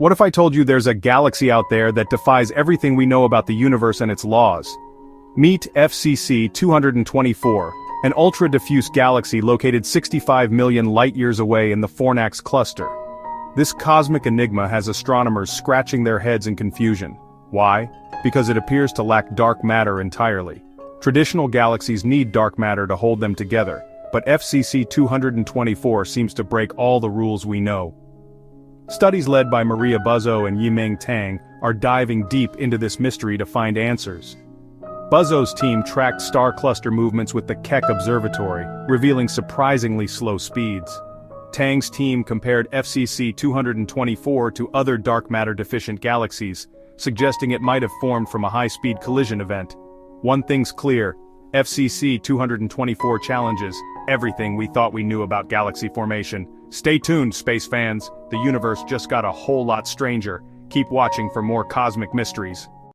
What if I told you there's a galaxy out there that defies everything we know about the universe and its laws? Meet FCC 224, an ultra-diffuse galaxy located 65 million light-years away in the Fornax cluster. This cosmic enigma has astronomers scratching their heads in confusion. Why? Because it appears to lack dark matter entirely. Traditional galaxies need dark matter to hold them together, but FCC 224 seems to break all the rules we know. Studies led by Maria Buzzo and Yimeng Tang are diving deep into this mystery to find answers. Buzzo's team tracked star cluster movements with the Keck Observatory, revealing surprisingly slow speeds. Tang's team compared FCC 224 to other dark matter-deficient galaxies, suggesting it might have formed from a high-speed collision event. One thing's clear, FCC 224 challenges everything we thought we knew about galaxy formation. Stay tuned, space fans, the universe just got a whole lot stranger. Keep watching for more cosmic mysteries.